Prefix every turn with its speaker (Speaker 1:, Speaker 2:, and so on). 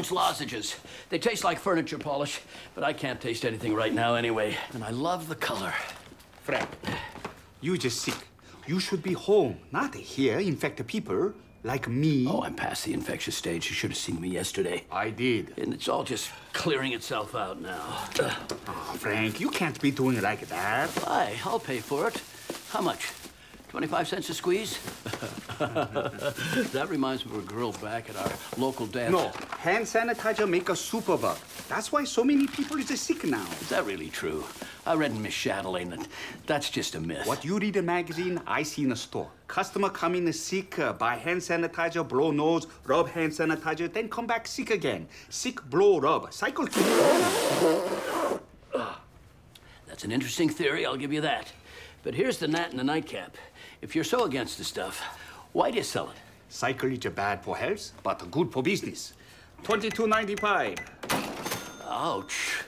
Speaker 1: orange lozenges. They taste like furniture polish, but I can't taste anything right now anyway. And I love the color.
Speaker 2: Frank, you just sick. You should be home, not here, infect the people like me.
Speaker 1: Oh, I'm past the infectious stage. You should have seen me yesterday.
Speaker 2: I did.
Speaker 1: And it's all just clearing itself out now.
Speaker 2: Oh, Frank, you can't be doing it like that.
Speaker 1: Why? I'll pay for it. How much? 25 cents a squeeze? that reminds me of a girl back at our local dance.
Speaker 2: No, hand sanitizer make a super bug. That's why so many people is sick now.
Speaker 1: Is that really true? I read in Miss Chatelaine that that's just a myth.
Speaker 2: What you read in a magazine, I see in a store. Customer come in sick, uh, buy hand sanitizer, blow nose, rub hand sanitizer, then come back sick again. Sick, blow, rub. Cycle.
Speaker 1: That's an interesting theory, I'll give you that. But here's the gnat in the nightcap. If you're so against the stuff, why do you sell it?
Speaker 2: Cycle is bad for health, but good for business. Twenty-two ninety-five.
Speaker 1: Ouch.